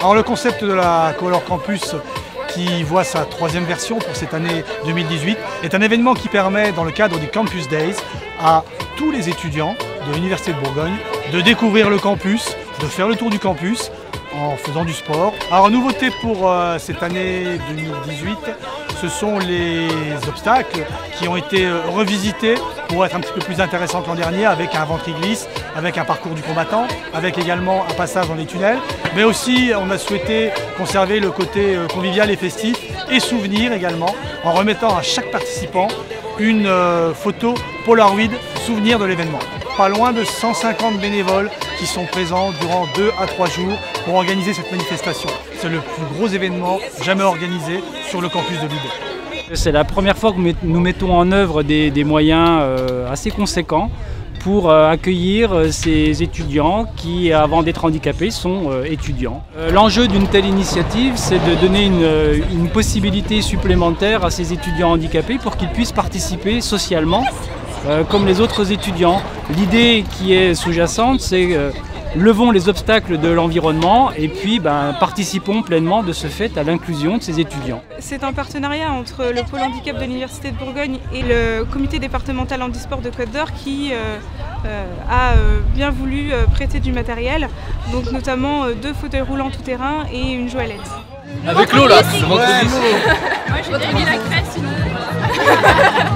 Alors le concept de la Color Campus qui voit sa troisième version pour cette année 2018 est un événement qui permet dans le cadre du Campus Days à tous les étudiants de l'Université de Bourgogne de découvrir le campus, de faire le tour du campus en faisant du sport. Alors nouveauté pour euh, cette année 2018, ce sont les obstacles qui ont été euh, revisités pour être un petit peu plus intéressants que l'an dernier avec un ventre-glisse, avec un parcours du combattant, avec également un passage dans les tunnels. Mais aussi on a souhaité conserver le côté euh, convivial et festif et souvenir également en remettant à chaque participant une photo Polaroid souvenir de l'événement pas loin de 150 bénévoles qui sont présents durant 2 à 3 jours pour organiser cette manifestation. C'est le plus gros événement jamais organisé sur le campus de Lille. C'est la première fois que nous mettons en œuvre des, moyens euh, assez conséquents pour euh, accueillir euh, ces étudiants qui, avant d'être handicapés, sont étudiants. L'enjeu d'une telle initiative, c'est de donner une, possibilité supplémentaire à ces étudiants handicapés pour qu'ils puissent participer socialement euh, comme les autres étudiants. L'idée qui est sous-jacente, c'est euh, levons les obstacles de l'environnement et puis ben, participons pleinement de ce fait à l'inclusion de ces étudiants. C'est un partenariat entre le pôle handicap de l'Université de Bourgogne et le comité départemental handisport de Côte d'Or qui euh, a bien voulu prêter du matériel, donc notamment deux fauteuils roulants tout-terrain et une joëlette. Avec l'eau là, c'est Moi j'ai la crête sinon.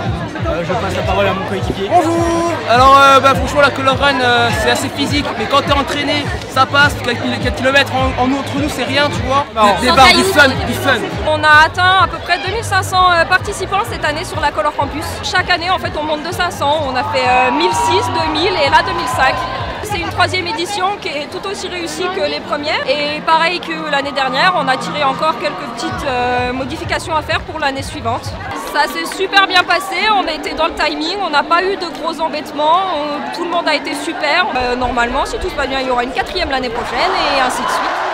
Euh, je passe la parole à mon coéquipier. Bonjour Alors euh, bah, franchement la color run euh, c'est assez physique mais quand t'es entraîné ça passe, quelques, kilomètres en, entre nous c'est rien tu vois. Des, barres du fun, du fun. On a atteint à peu près 2500 participants cette année sur la Color Campus. Chaque année en fait on monte de 500, on a fait 1006, 2000 et là 2005 c'est une troisième édition qui est tout aussi réussie que les premières. Et pareil que l'année dernière, on a tiré encore quelques petites modifications à faire pour l'année suivante. Ça s'est super bien passé, on a été dans le timing, on n'a pas eu de gros embêtements, tout le monde a été super. Euh, normalement, si tout se passe bien, il y aura une quatrième l'année prochaine et ainsi de suite.